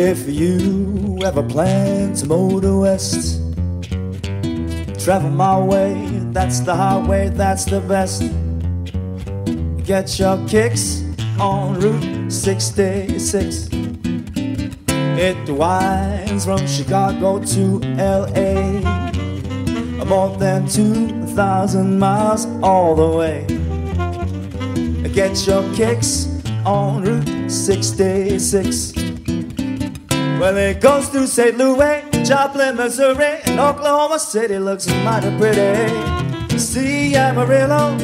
If you ever plan to motor west, travel my way, that's the highway, that's the best. Get your kicks on Route 66. It winds from Chicago to LA, more than 2,000 miles all the way. Get your kicks on Route 66. Well, it goes through St. Louis, Joplin, Missouri, and Oklahoma City looks mighty pretty. See Amarillo,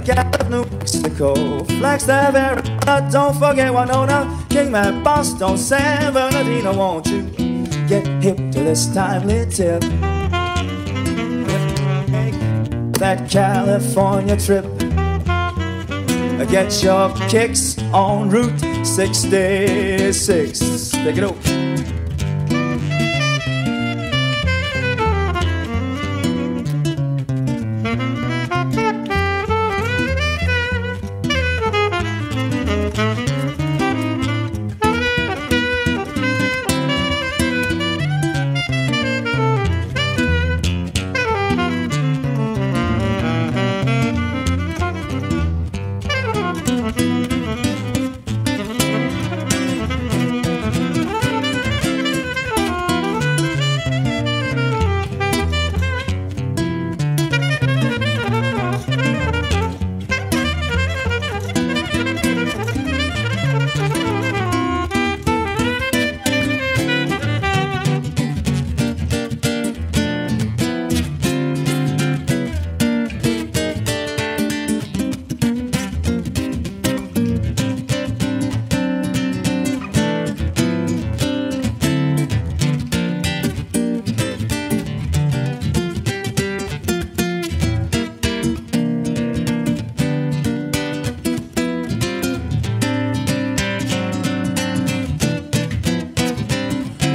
Gallup, New Mexico, Flagstaff, Arizona, don't forget Winona, Kingman, Barstow, San Bernardino, won't you get hip to this timely tip? That California trip, get your kicks on Route 66. Take it over.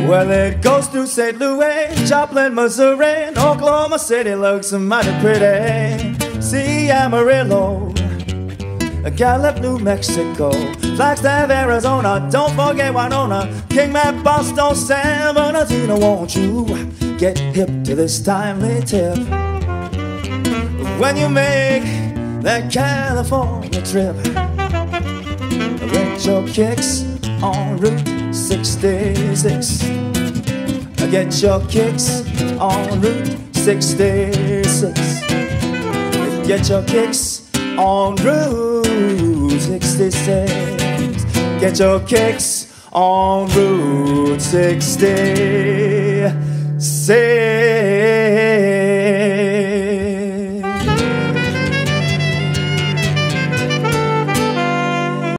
Well, it goes through St. Louis, Joplin, Missouri, and Oklahoma City looks mighty pretty. See Amarillo, Gallup, New Mexico, Flagstaff, Arizona, don't forget Winona, Kingman, Barstow, San Bernardino, won't you get hip to this timely tip? When you make that California trip, get your kicks on Route 66. Get your kicks on Route 66. Get your kicks on Route 66. Get your kicks on Route 66.